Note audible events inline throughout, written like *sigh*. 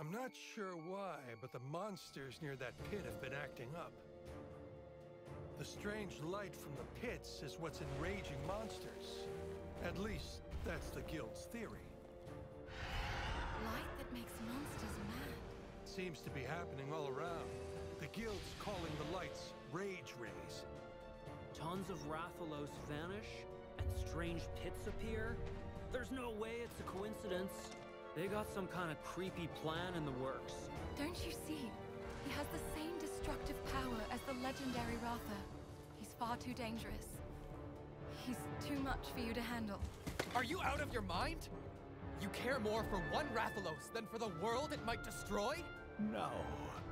I'm not sure why, but the monsters near that pit have been acting up. The strange light from the pits is what's enraging monsters. At least, that's the Guild's theory. Light that makes monsters mad. Seems to be happening all around. The Guild's calling the lights Rage Rays. Tons of Rathalos vanish, and strange pits appear? There's no way it's a coincidence. They got some kind of creepy plan in the works. Don't you see? He has the same destructive power as the legendary Ratha. He's far too dangerous. He's too much for you to handle. Are you out of your mind? You care more for one Rathalos than for the world it might destroy? Now,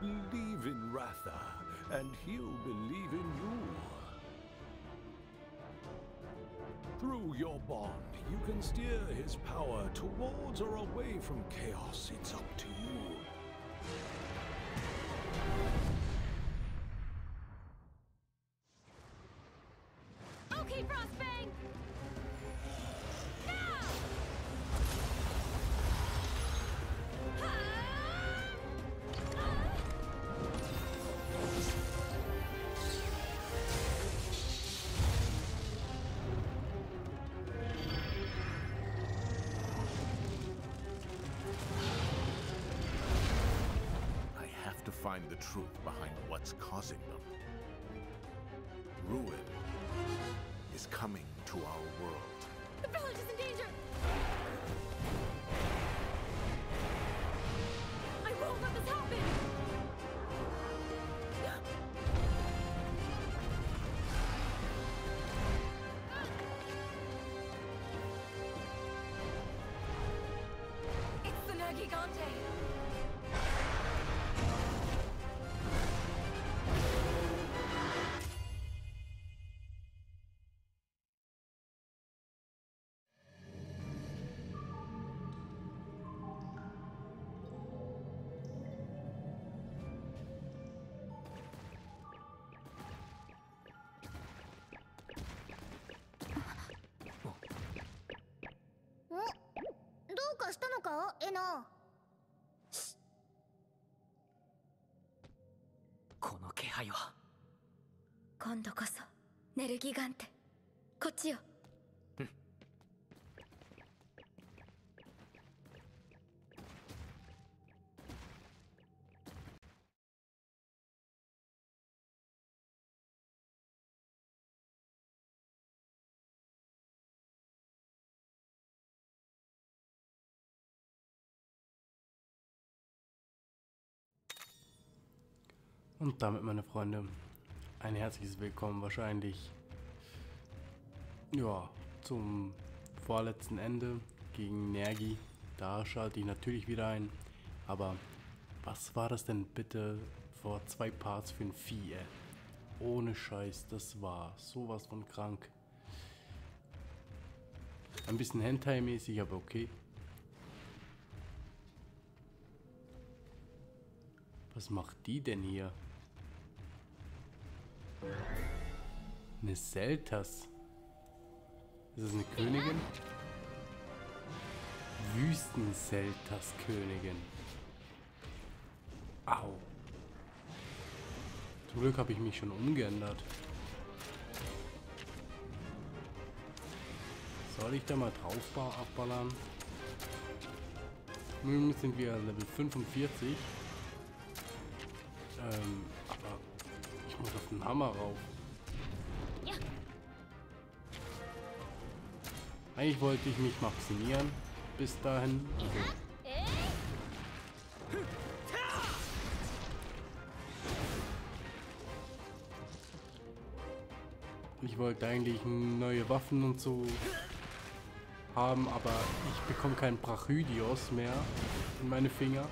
believe in Ratha, and he'll believe in you. Through your bond, you can steer his power towards or away from chaos. It's up to you. Find the truth behind what's causing them. Ruin is coming to our world. The village is in danger! I won't let this happen! It's the Nergigante! の。かエナこの気配は今度こそネルギガンテ。こっちよ「Und damit, meine Freunde, ein herzliches Willkommen wahrscheinlich ja, zum vorletzten Ende gegen Nergi. Da schalte ich natürlich wieder ein. Aber was war das denn bitte vor zwei Parts für ein Vieh, ey? Ohne Scheiß, das war sowas von krank. Ein bisschen Hentai-mäßig, aber okay. Was macht die denn hier? Eine Seltas. Ist das eine Königin? Wüsten-Seltas-Königin. Au. Zum Glück habe ich mich schon umgeändert. Soll ich da mal drauf ba- abballern? Nun sind wir Level 45. Ähm, aber muss auf den Hammer rauf. Eigentlich wollte ich mich maximieren. Bis dahin. Also, ich wollte eigentlich neue Waffen und so haben, aber ich bekomme keinen Brachydios mehr in meine Finger.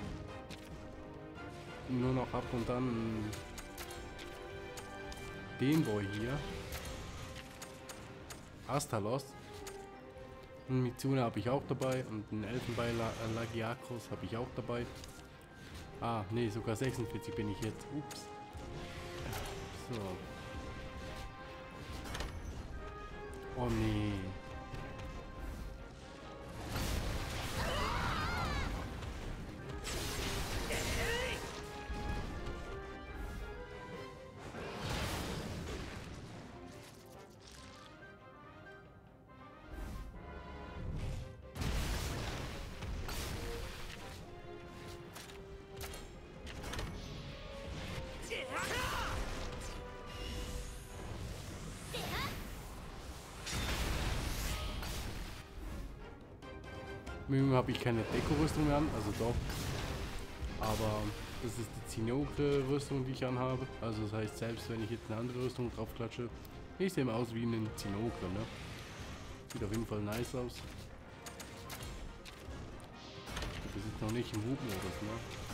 Nur noch ab und an den Boy hier. Astalos. Einen Mitsune habe ich auch dabei und einen Elfenbein Lagiakros habe ich auch dabei. Ah, nee, sogar 46 bin ich jetzt. Ups. So. Oh nee. Mögen habe ich keine Deko-Rüstung mehr an, also doch. Aber das ist die Zinokle-Rüstung, die ich anhabe. Also das heißt, selbst wenn ich jetzt eine andere Rüstung drauf klatsche, ich sehe aus wie ein Zinokle, ne? Sieht auf jeden Fall nice aus. Wir sind noch nicht im Hubmodus, ne?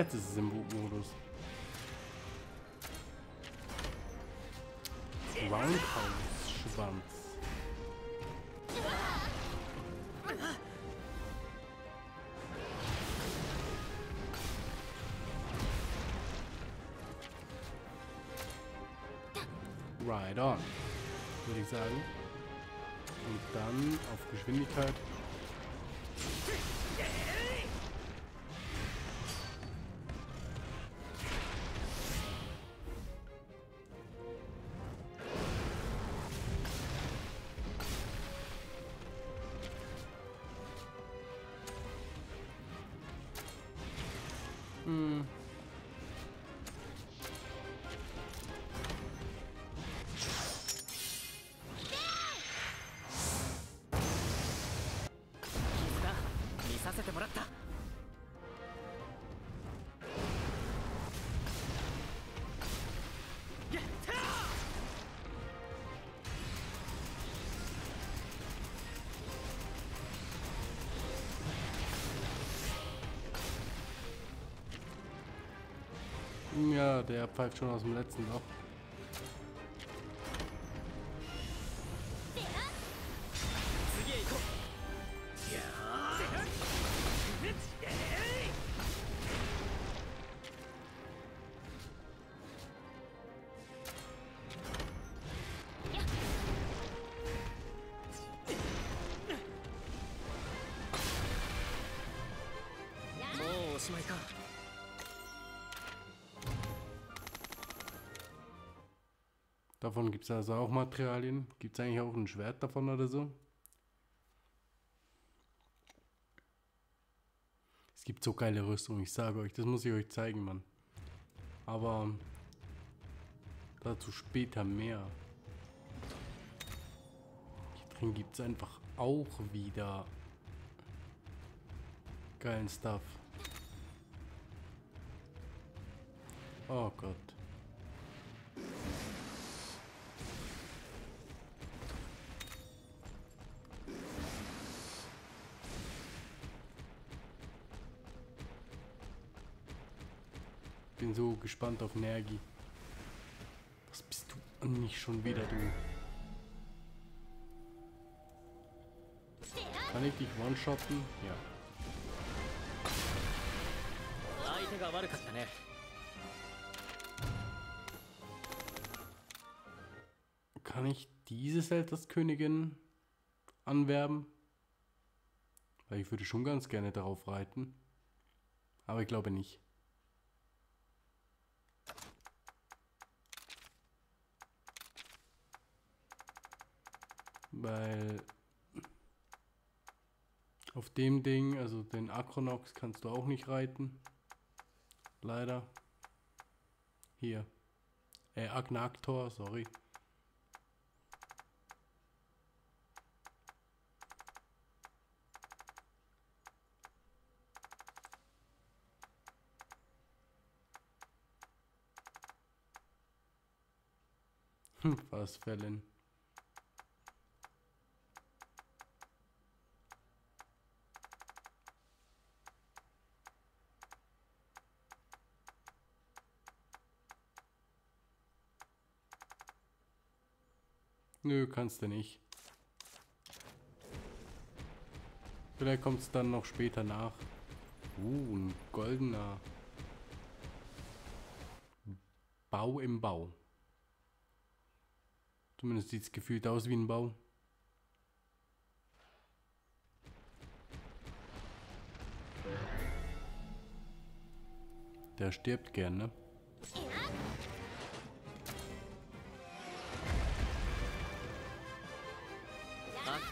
Jetzt ist es im Bootmodus. Roundhouse Schwanz. Right on, würde ich sagen. Und dann auf Geschwindigkeit. Der pfeift schon aus dem letzten Loch. Davon gibt es also auch Materialien. Gibt es eigentlich auch ein Schwert davon oder so? Es gibt so geile Rüstung, ich sage euch, das muss ich euch zeigen, Mann. Aber dazu später mehr. Hier drin gibt es einfach auch wieder geilen Stuff. Oh Gott. Gespannt auf Nergi. Was bist du nicht schon wieder, du? Kann ich dich one-shotten? Ja. Kann ich diese Selters-Königin anwerben? Weil ich würde schon ganz gerne darauf reiten. Aber ich glaube nicht. Weil auf dem Ding, also den Acronox kannst du auch nicht reiten. Leider. Hier. Äh, Agnaktor, sorry. *laughs* Was fällen. Nö, kannst du nicht. Vielleicht kommt es dann noch später nach. Uh, ein goldener Bau im Bau. Zumindest sieht es gefühlt aus wie ein Bau. Der stirbt gern,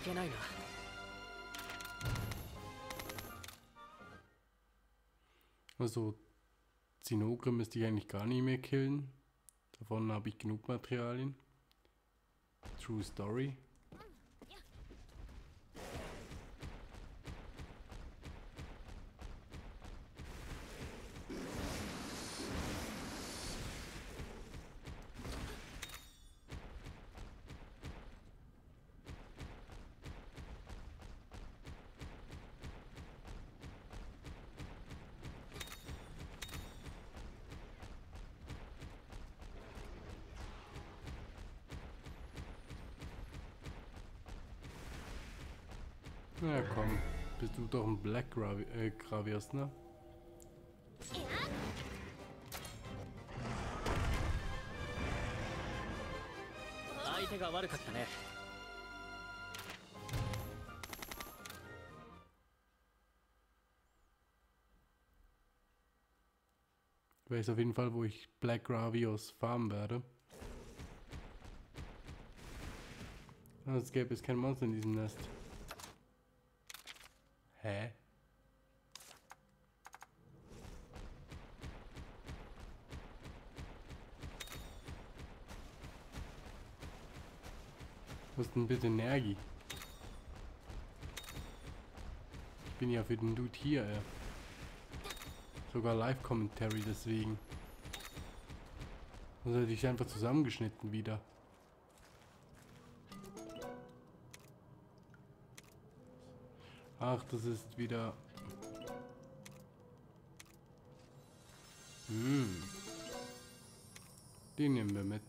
けないな Also, Zinogre müsste ich eigentlich gar nicht mehr killen. Davon habe ich genug Materialien. True Story. Na ja, komm. Bist du doch ein Black Gravi äh, Graviers, ne? Weiß auf jeden Fall, wo ich Black Gravios farmen werde. Also Sonst gäbe es kein Monster in diesem Nest. Hä? Was ist denn bitte Nergi? Ich bin ja für den Dude hier, ey. Sogar Live-Commentary deswegen. Sonst hätte ich einfach zusammengeschnitten wieder. Ach, das ist wieder... Hm. Den nehmen wir mit.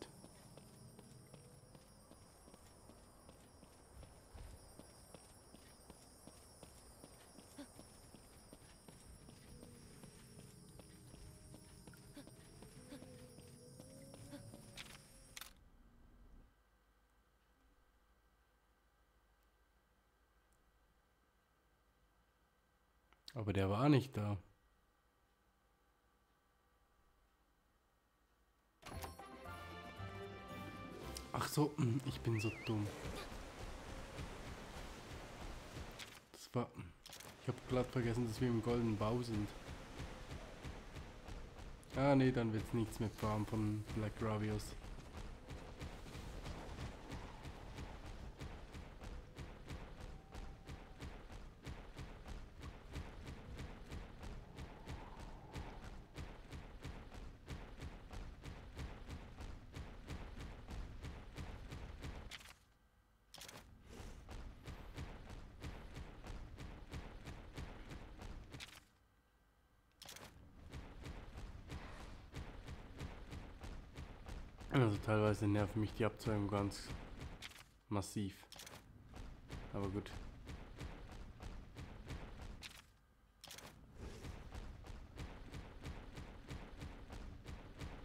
Aber der war nicht da. Ach so, mm, ich bin so dumm. Das war... Ich habe glatt vergessen, dass wir im goldenen Bau sind. Ah nee, dann wird's nichts mit Farm von Black Gravios. Also teilweise nerven mich die Abzeugung ganz massiv. Aber gut.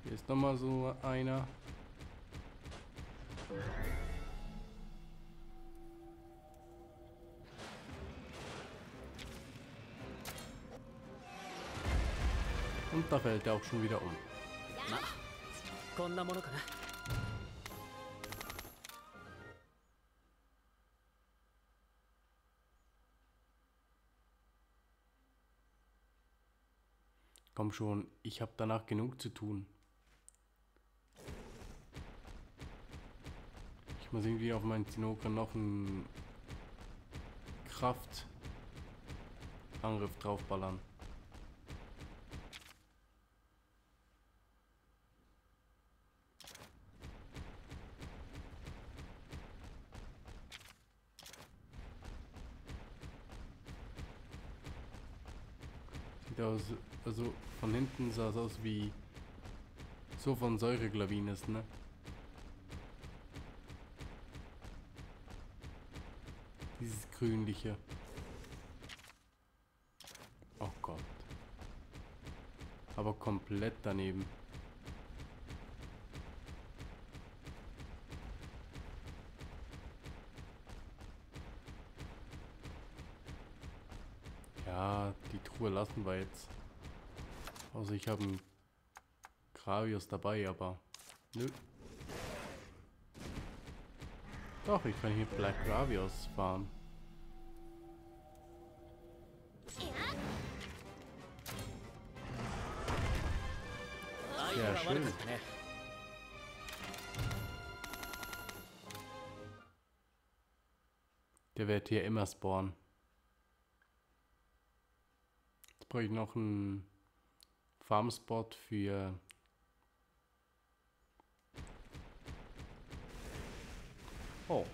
Hier ist nochmal so einer. Und da fällt er auch schon wieder um. まあこんなものかな schon, ich habe danach genug zu tun. Ich muss irgendwie auf meinen Zinokra noch einen Kraftangriff draufballern. Sieht aus, also von hinten sah es aus wie so von Säureglavines, ne? Dieses grünliche. Oh Gott. Aber komplett daneben. Ja, die Truhe lassen wir jetzt. Also ich habe einen Gravius dabei, aber nö. Doch, ich kann hier Black Gravios fahren. Sehr schön. Der wird hier immer spawnen. Jetzt brauche ich noch einen Farmspot für Oh.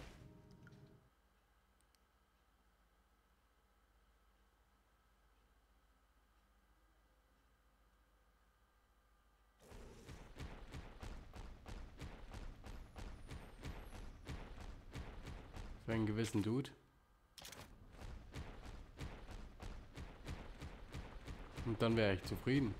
Für einen gewissen Dude. Und dann wäre ich zufrieden.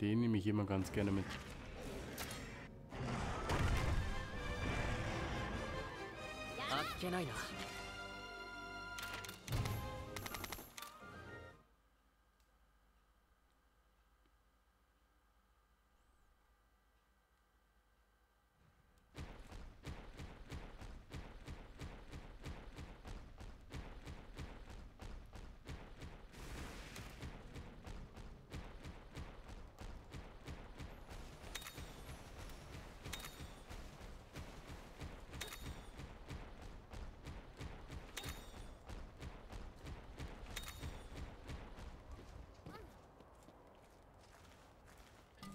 Den nehme ich immer ganz gerne mit.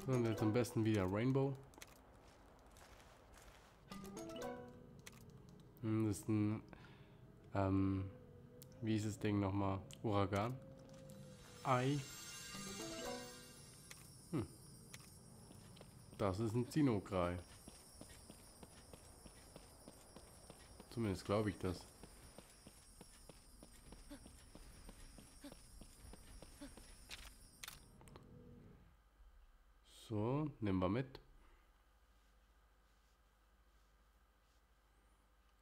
Und jetzt am besten wieder Rainbow. Hm, Das ist ein, ähm, wie ist das Ding nochmal? Uragan. Ei. Hm. Das ist ein Zinograi. Zumindest glaube ich das. So, nehmen wir mit.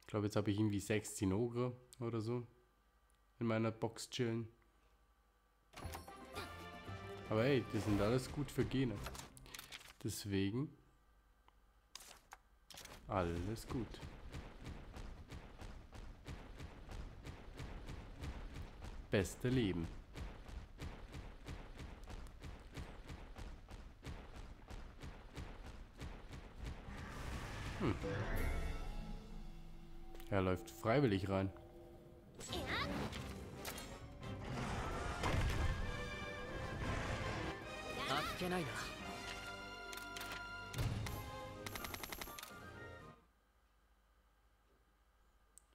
Ich glaube, jetzt habe ich irgendwie sechs Zinogre oder so in meiner Box chillen. Aber hey, das sind alles gut für Gene. Deswegen alles gut. Beste Leben. Läuft freiwillig rein.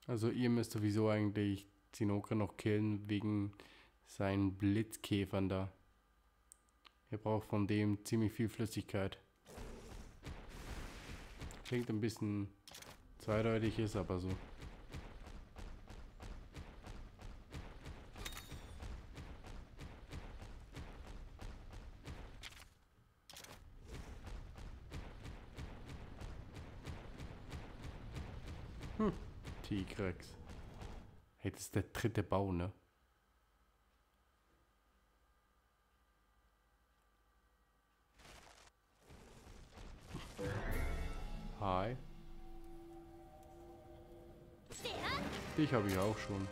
Also ihr müsst sowieso eigentlich Zinokra noch killen wegen seinen Blitzkäfern da. Ihr braucht von dem ziemlich viel Flüssigkeit. Klingt ein bisschen zweideutig, ist aber so. Hm, kriegst. Hey, das ist der dritte Bau, ne? Hi. Dich habe ich auch schon.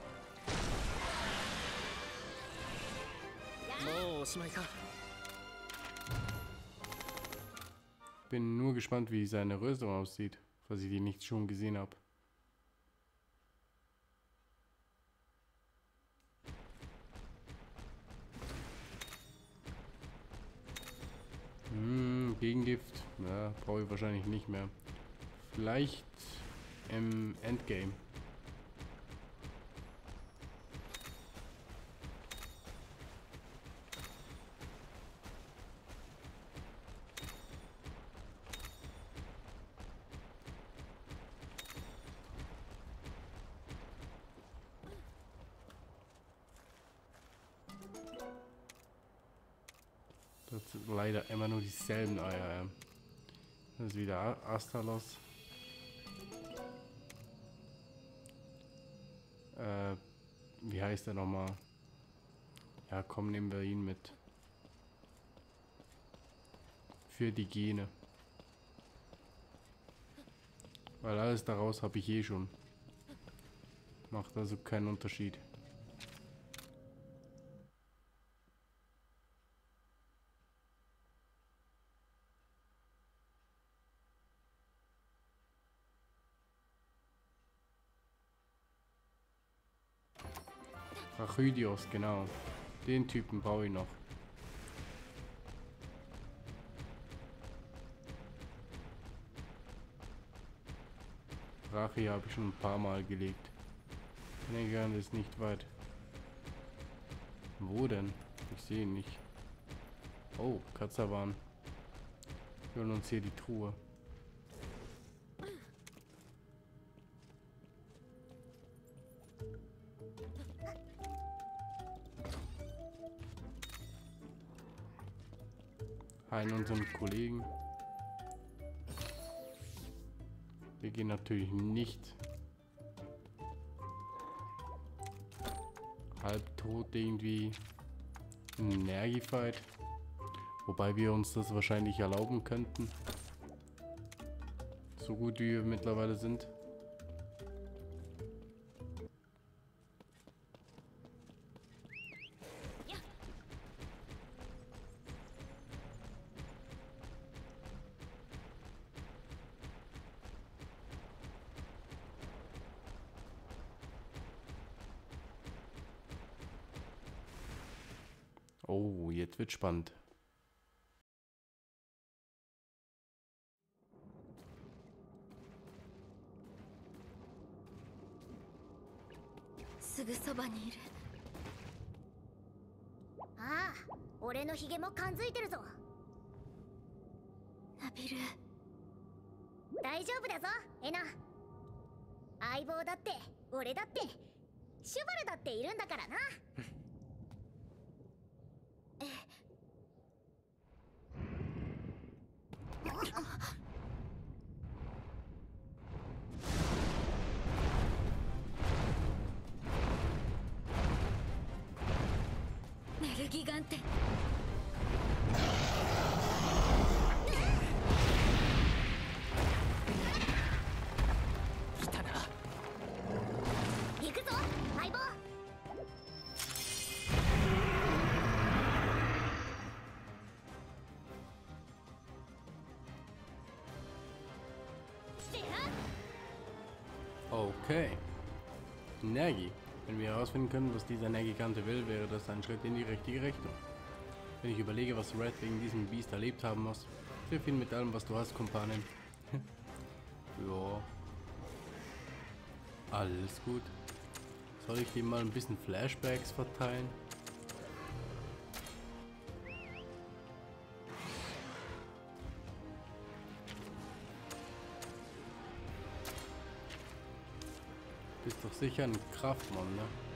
Bin nur gespannt, wie seine Rüstung aussieht, falls ich die nicht schon gesehen habe. Ja, brauche ich wahrscheinlich nicht mehr. Vielleicht im Endgame. Das sind leider immer nur dieselben Eier. ja. Das ist wieder Astalos. Äh, wie heißt er nochmal? Ja, komm, nehmen wir ihn mit. Für die Gene. Weil alles daraus habe ich eh schon. Macht also keinen Unterschied. Rachydios, genau. Den Typen brauche ich noch. Rachi habe ich schon ein paar Mal gelegt. Negan ist nicht weit. Wo denn? Ich sehe ihn nicht. Oh, Katzawan. Wir holen uns hier die Truhe. Kollegen. Wir gehen natürlich nicht halbtot irgendwie in Nergi-Fight. Wobei wir uns das wahrscheinlich erlauben könnten. So gut wie wir mittlerweile sind. Oh, jetzt wird spannend. すぐそばにいるああ俺のヒゲも感づいてるぞ。ナビル大丈夫だぞエナ。相棒だって俺だってシュバルだっているんだからな Herausfinden können, was dieser Nergigante will, wäre das ein Schritt in die richtige Richtung. Wenn ich überlege, was Red wegen diesem Biest erlebt haben muss, sehr viel mit allem, was du hast, Kumpanin. *laughs* ja. Alles gut. Soll ich dem mal ein bisschen Flashbacks verteilen? Bist doch sicher ein Kraftmann, ne?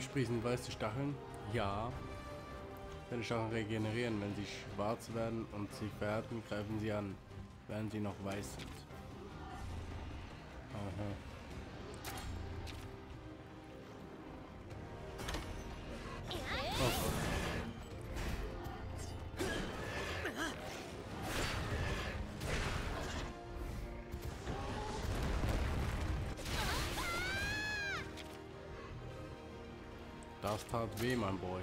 Ihm sprießen weiße Stacheln. Ja. Seine Stacheln regenerieren, wenn sie schwarz werden und sich verhärten, greifen sie an, während sie noch weiß sind. Aha. Das tat weh, mein Boy.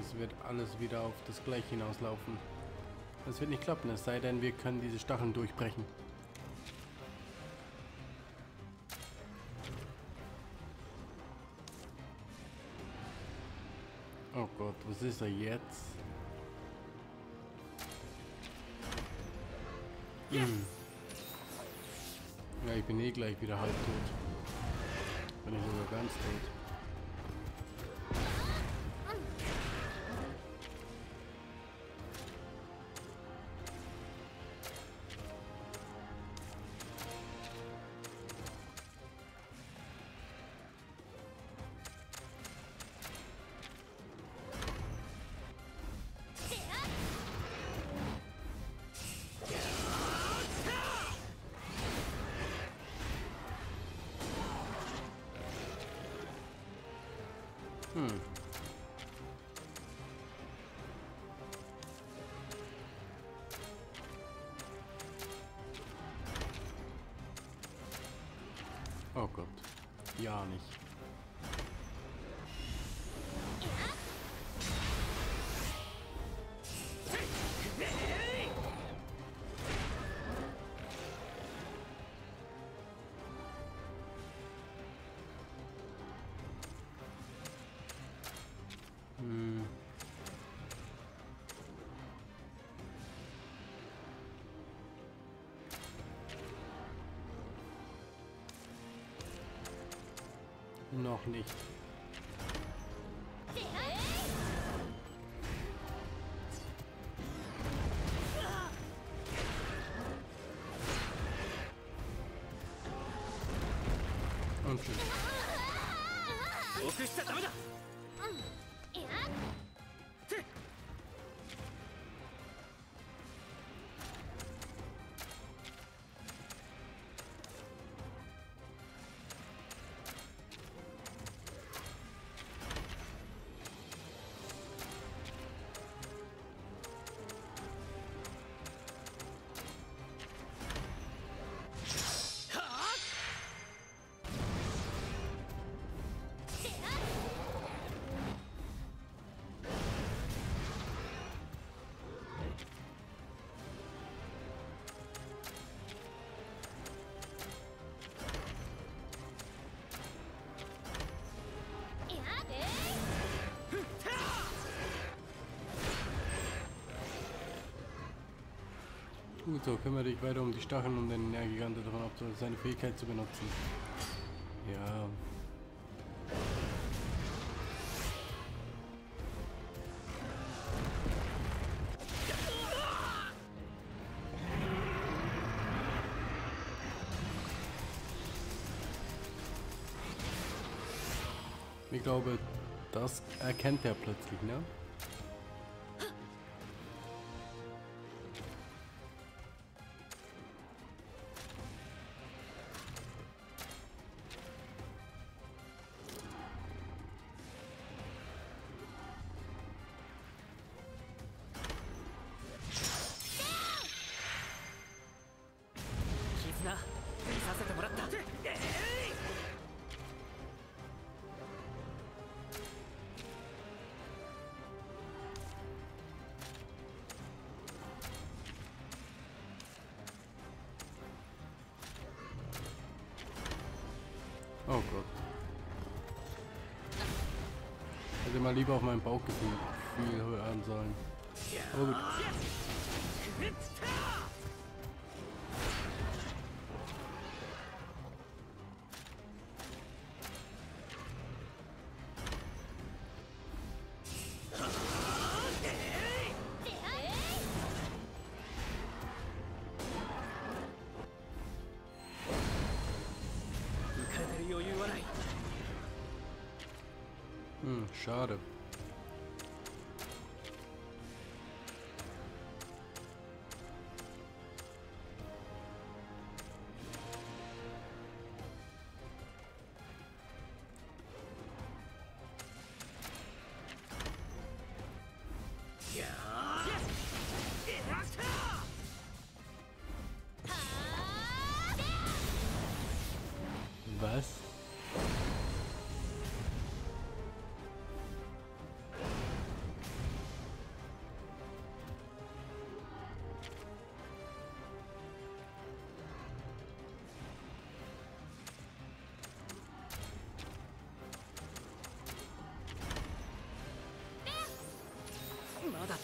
Es wird alles wieder auf das Gleiche hinauslaufen. Das wird nicht klappen, es sei denn, wir können diese Stacheln durchbrechen. Oh Gott, was ist er jetzt? Hm. Ja, ich bin eh gleich wieder halb tot. Bin ich sogar ganz tot. Hm. Oh Gott. Ja nicht. Noch nicht. Und tschüss. Gut, so kümmere dich weiter um die Stacheln und den Nergigante davon ab, seine Fähigkeit zu benutzen. Ja. Ich glaube, das erkennt er plötzlich, ne? Oh Gott. Hätte mal lieber auf mein Bauchgefühl viel hören sollen. Aber gut.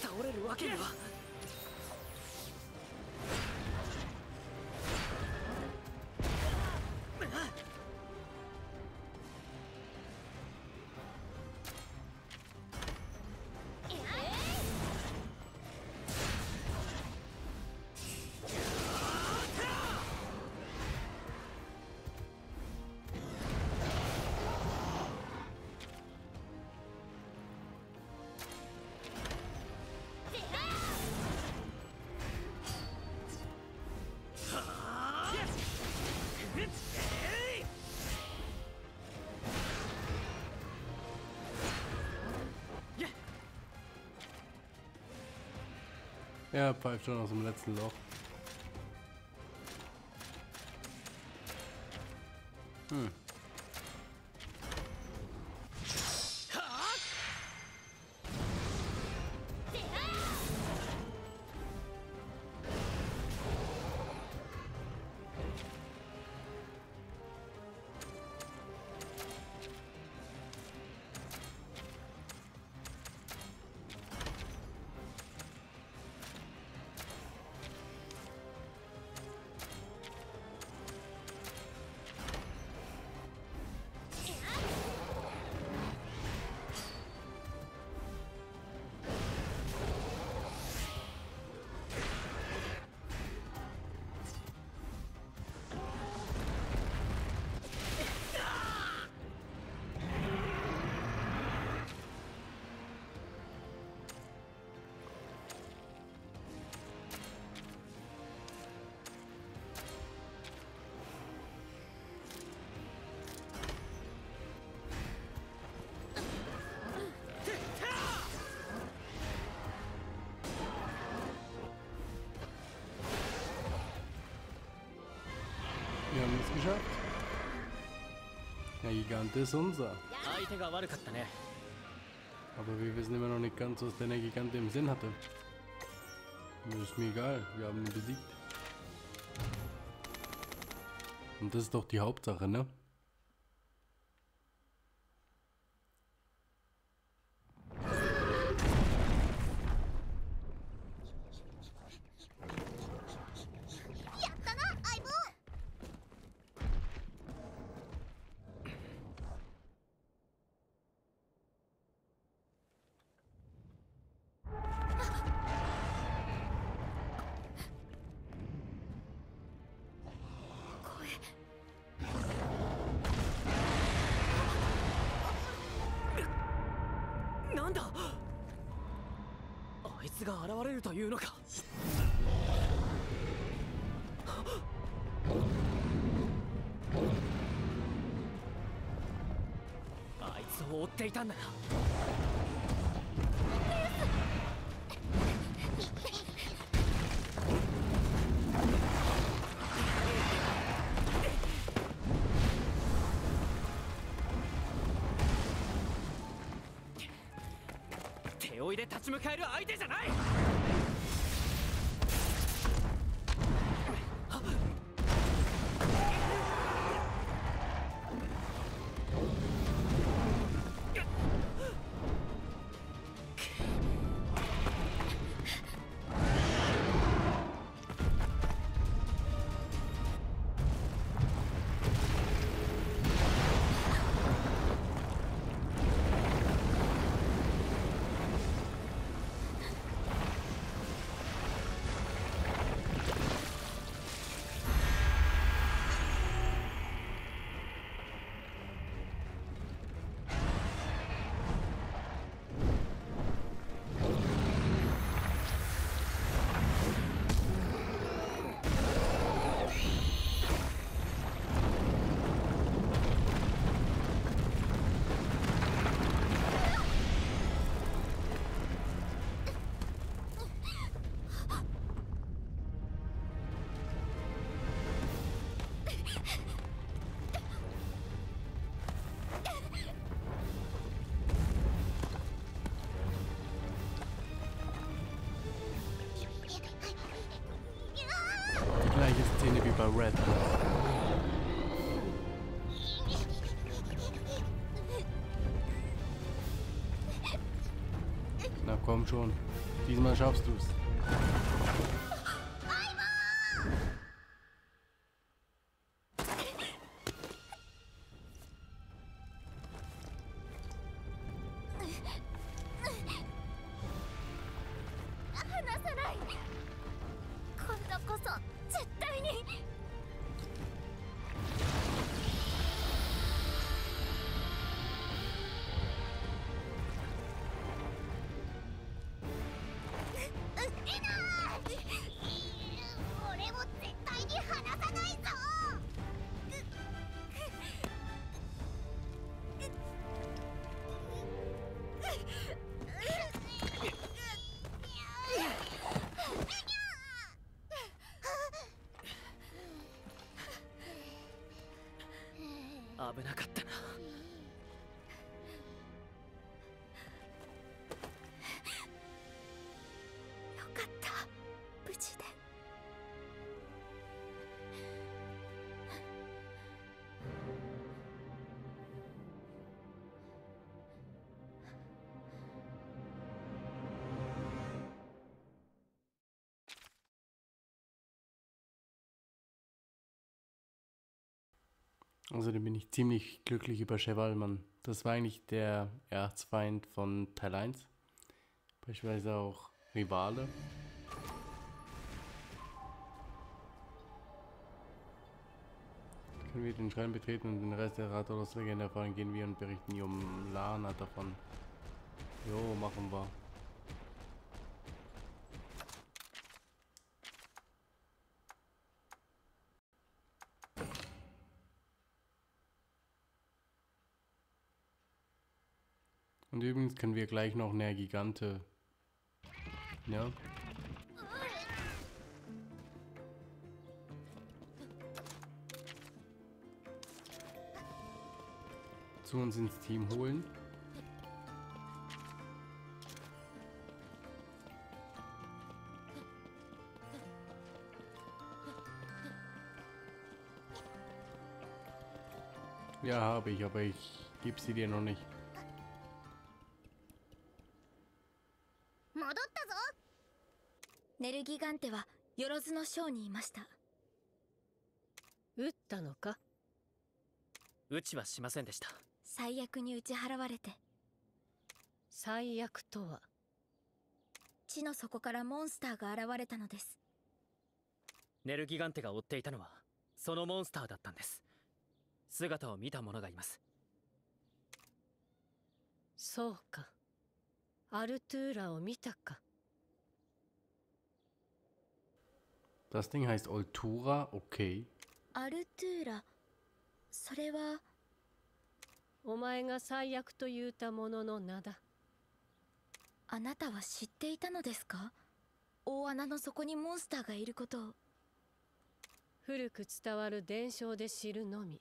倒れるわけには。Er pfeift schon aus dem letzten Loch. Gigant ist unser. Ah, ne. Aber wir wissen immer noch nicht ganz, was der Gigant im Sinn hatte. Ist mir egal, wir haben ihn besiegt. Und das ist doch die Hauptsache, ne? 手負いで立ち向かえる相手じゃない！Schon. Diesmal schaffst du's. 危いな Also da bin ich ziemlich glücklich über Chevalman. Das war eigentlich der Erzfeind von Teil 1. Beispielsweise auch Rivale. Können wir den Schrein betreten und den Rest der Rathaus-Legende erfahren, gehen wir und berichten um Lana davon. Jo, machen wir. Und übrigens können wir gleich noch eine Gigante. Ja. Zu uns ins Team holen. Ja, habe ich, aber ich gebe sie dir noch nicht. ガンテはよろずの章にいました。撃ったのか？うちはしませんでした。最悪に打ち払われて。最悪とは？地の底からモンスターが現れたのです。ネルギガンテが追っていたのはそのモンスターだったんです。姿を見た者がいます。そうか。アルトゥーラを見たか Das Ding heißt Oltura, okay. アルトゥーラそれはお前が最悪と言うたものの名だ。あなたは知っていたのですか？大穴の底にモンスターがいることを。古く伝わる伝承で知るのみ。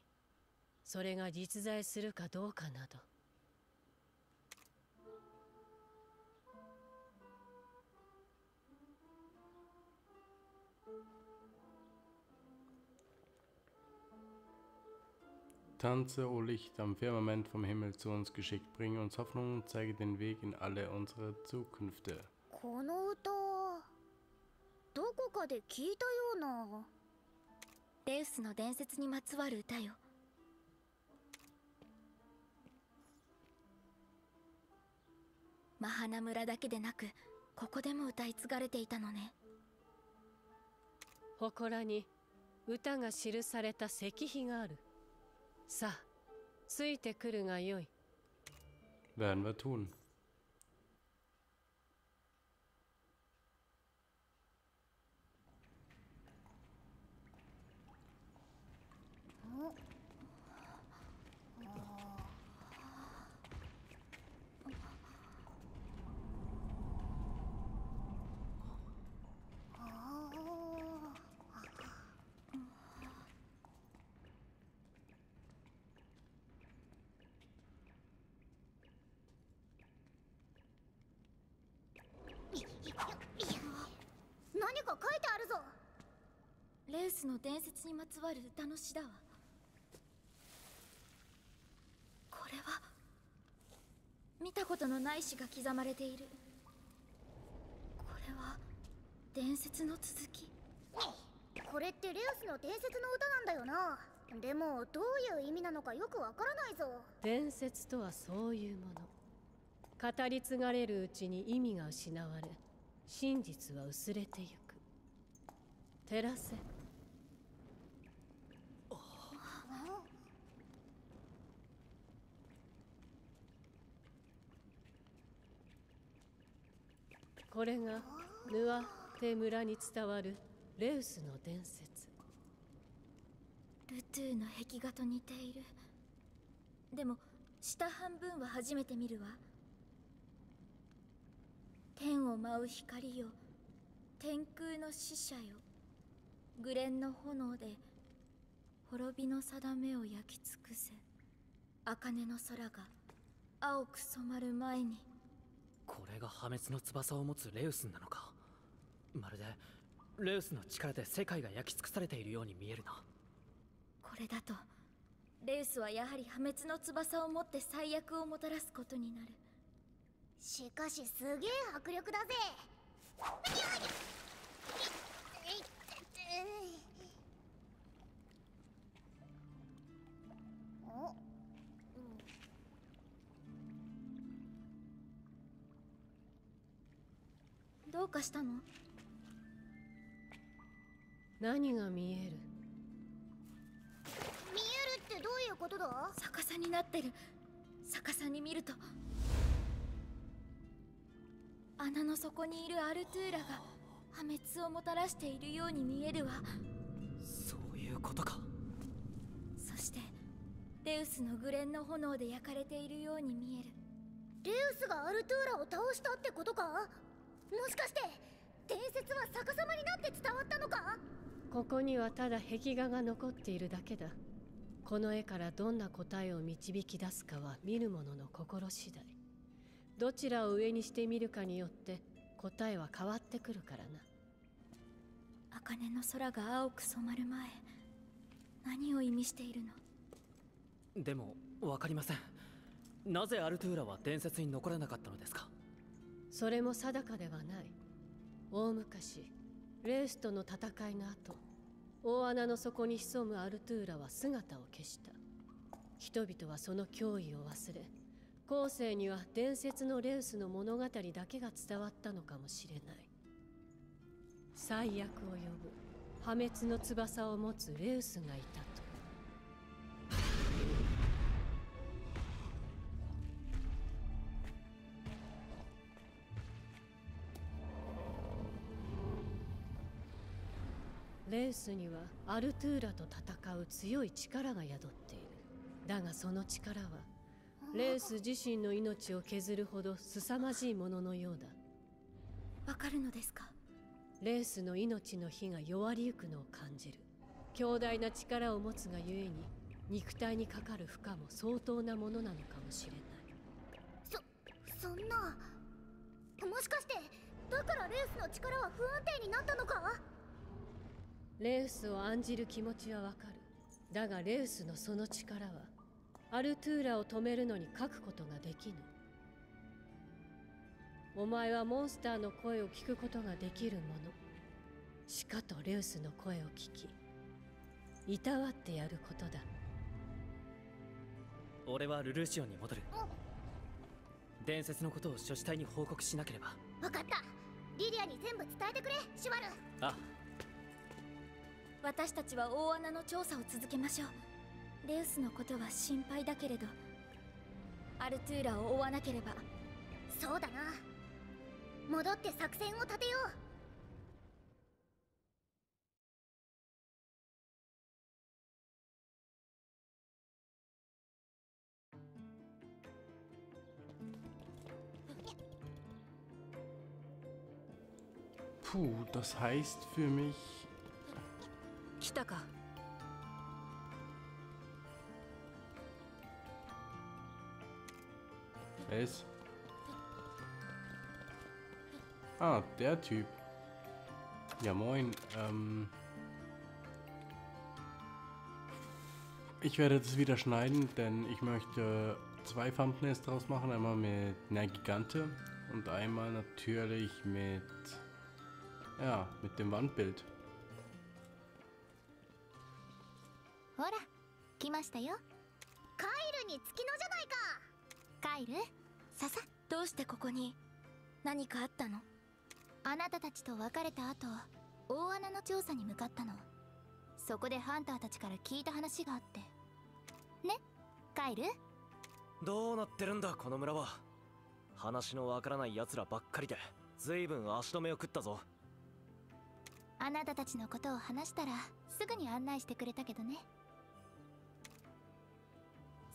それが実在するかどうかなど Tanze, o Licht am Firmament vom Himmel zu uns geschickt, bringe uns Hoffnung und zeige den Weg in alle unsere Zukünfte. この歌どこかで聞いたようなレウスの伝説にまつわる歌よマハナ村だけでなくここでも歌い継がれていたのね祠に歌が記された石碑がある Werden wir tun. ぞ。レウスの伝説にまつわる歌の詩だわ。これは見たことのない詩が刻まれている。これは伝説の続き。これってレウスの伝説の歌なんだよな。でもどういう意味なのかよくわからないぞ。伝説とはそういうもの。語り継がれるうちに意味が失われ真実は薄れてゆく照らせ。これがヌアテ村に伝わるレウスの伝説。ルトゥーの壁画と似ている。でも下半分は初めて見るわ。天を舞う光よ。天空の使者よ。グレンの炎で滅びの定めを焼き尽くせ茜の空が青く染まる前にこれが破滅の翼を持つレウスなのか。まるでレウスの力で世界が焼き尽くされているように見えるな。これだとレウスはやはり破滅の翼を持って最悪をもたらすことになる。しかしすげえ迫力だぜ。おどうかしたの？何が見える？見えるってどういうことだ？逆さになってる。逆さに見ると穴の底にいるアルトゥーラが破滅をもたらしているように見えるわ。そういうことか。そしてレウスのグレンの炎で焼かれているように見える。レウスがアルトゥーラを倒したってことか？もしかして伝説は逆さまになって伝わったのか？ここにはただ壁画が残っているだけだ。この絵からどんな答えを導き出すかは見る者の心次第。どちらを上にしてみるかによって答えは変わってくるからな。茜の空が青く染まる前何を意味しているの？でも分かりません。なぜアルトゥーラは伝説に残らなかったのですか？それも定かではない。大昔レースとの戦いの後大穴の底に潜むアルトゥーラは姿を消した。人々はその脅威を忘れ後世には伝説のレウスの物語だけが伝わったのかもしれない。最悪を呼ぶ破滅の翼を持つレウスがいたと。レウスにはアルトゥーラと戦う強い力が宿っている。だがその力はレース自身の命を削るほど凄まじいもののようだ。わかるのですか？レースの命の火が弱りゆくのを感じる。強大な力を持つがゆえに肉体にかかる負荷も相当なものなのかもしれない。そそんな。もしかしてだからレースの力は不安定になったのか？レウスを案じる気持ちはわかる。だがレウスのその力はアルトゥーラを止めるのに書くことができぬ。お前はモンスターの声を聞くことができる者しかとレウスの声を聞きいたわってやることだ。俺はルルーシオンに戻る。伝説のことを書死体に報告しなければ。分かった。リリアに全部伝えてくれシュバル。あ。私たちは大穴の調査を続けましょうレウスのことは心配だけれどアルトゥーラを追わなければ。そうだな。戻って作戦を立てよう。ー Puh, das heißt für mich 来 たか Was? Ah, der Typ. Ja, moin. Ähm. Ich werde das wieder schneiden, denn ich möchte zwei Thumbnails draus machen. Einmal mit einer Gigante und einmal natürlich mit, ja, mit dem Wandbild. ほら来ましたよカイルに月のじゃないかカイル ささどうしてここに何かあったの？あなたたちと別れた後大穴の調査に向かったの。そこでハンターたちから聞いた話があって。ね？カイル？どうなってるんだこの村は。話のわからない奴らばっかりで随分足止めを食ったぞ。あなたたちのことを話したらすぐに案内してくれたけどね。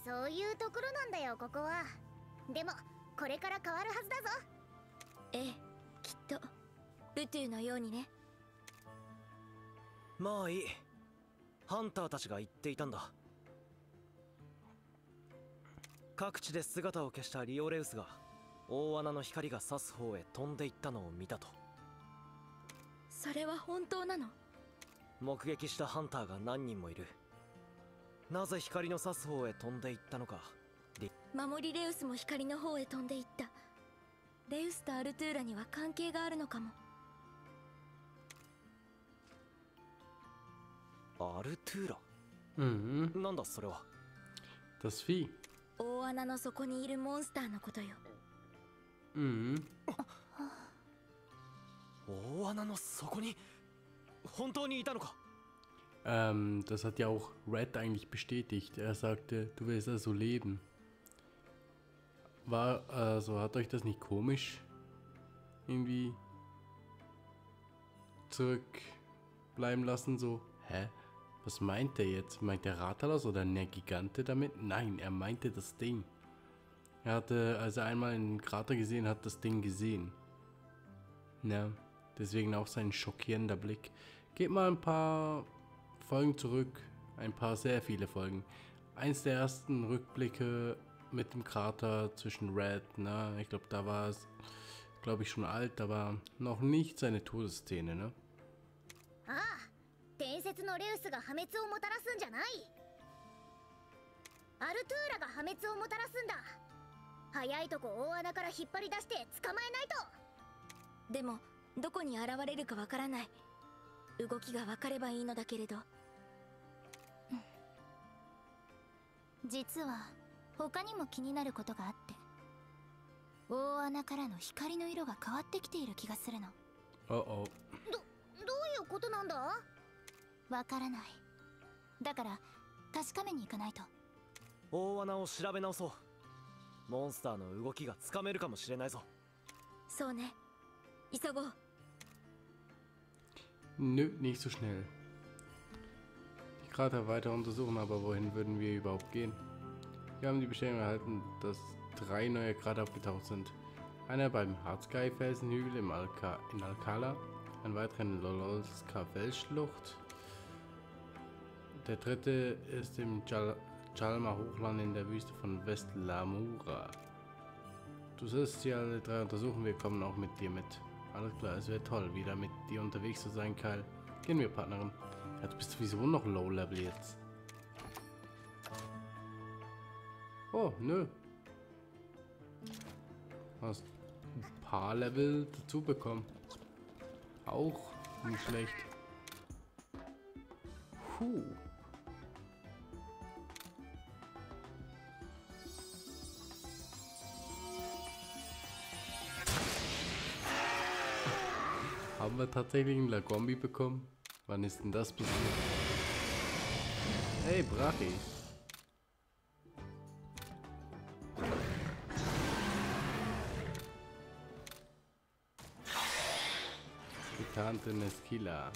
そういうところなんだよここは。でもこれから変わるはずだぞ。ええきっと。ルトゥのようにね。まあいい。ハンターたちが言っていたんだ。各地で姿を消したリオレウスが大穴の光が差す方へ飛んでいったのを見たと。それは本当なの？目撃したハンターが何人もいる。なぜ光の差す方へ飛んでいったのか。リ守りレウスも光の方へ飛んでいったレウスとアルトゥーラには関係があるのかもアルトゥーラ？Mhm. なんだそれは？Das Vieh. 大穴の底にいるモンスターのことよ Mhm. 大穴の底に本当にいたのか？Ähm, das hat ja auch Red eigentlich bestätigt. Er sagte, du willst also leben. War, also hat euch das nicht komisch irgendwie zurückbleiben lassen? So, hä? Was meint er jetzt? Meint der Ratalos oder der Gigante damit? Nein, er meinte das Ding. Er hatte, als er einmal einen Krater gesehen hat, das Ding gesehen. Ja, deswegen auch sein schockierender Blick. Geht mal ein paar Folgen zurück. Ein paar, sehr viele Folgen. Eins der ersten Rückblicke mit dem Krater zwischen Red, ne? Ich glaube, da war es, glaube ich, schon alt, aber noch nicht seine Todesszene, ne? ああ伝説のレウスが破滅をもたらすんじゃない。アルトゥーラが破滅をもたらすんだ。早いとこ大穴から引っ張り出して捕まえないと。でもどこに現れるかわからない。動きがわかればいいのだけれど。実は他にも気になることがあって。大穴からの光の色が変わってきている気がするの。Oh oh. どどういうことなんだ？わからない。だから確かめに行かないと。大穴を調べ直そう。モンスターの動きがつかめるかもしれないぞ。そうね。急ごう。Nö, nicht so schnell. Die Krater weiter untersuchen, aber wohin würden wir überhaupt gehen? Wir haben die Bestellung erhalten, dass drei neue Krater aufgetaucht sind. Einer beim Hardsky-Felsenhügel im Alka in Alcala, ein weiterer in Lololska Felsschlucht. Der dritte ist im Chal Chalma Hochland in der Wüste von West Lamura. Du sollst sie alle drei untersuchen, wir kommen auch mit dir mit. Alles klar, es wäre toll, wieder mit dir unterwegs zu sein, Kyle. Gehen wir, Partnerin. Ja, du bist sowieso noch Low-Level jetzt. Oh, nö. Hast ein paar Level dazu bekommen. Auch nicht schlecht. Puh. Haben wir tatsächlich einen Lagombi bekommen? Wann ist denn das passiert? Hey, Brachi. Gekannte Neskila.